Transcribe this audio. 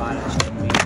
college